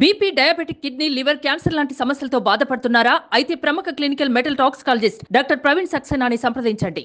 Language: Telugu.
BP diabetic kidney liver cancer లాంటి సమస్యలతో బాధపడుతున్నారా? అయితే ప్రముఖ clinical metal toxicologist doctor Praveen సక్సేనాని సంప్రదించండి.